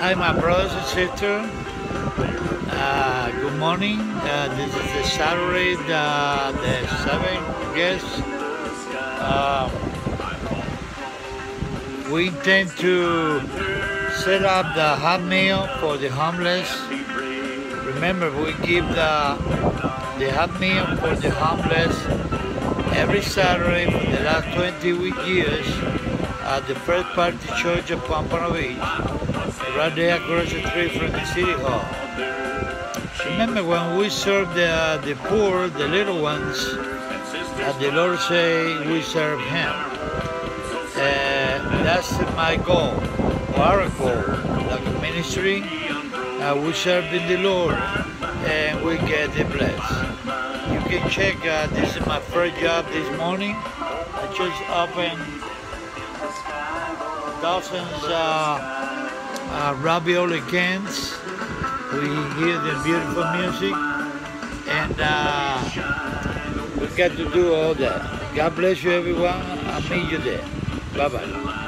Hi, my brothers and sisters. Uh, good morning. Uh, this is the Saturday, the, the 7th, guess. Uh, we intend to set up the hot meal for the homeless. Remember, we give the, the hot meal for the homeless every Saturday for the last 20 years at the First Party Church of Pompano Beach, right there across the street from the City Hall. Remember when we serve the, the poor, the little ones, uh, the Lord say we serve Him. Uh, that's my goal, our goal, like ministry. Uh, we serve in the Lord and we get the blessed. You can check, uh, this is my first job this morning. I just opened dozens uh, uh, ravioli cans. We hear the beautiful music and uh, we got to do all that. God bless you everyone. I'll meet you there. Bye-bye.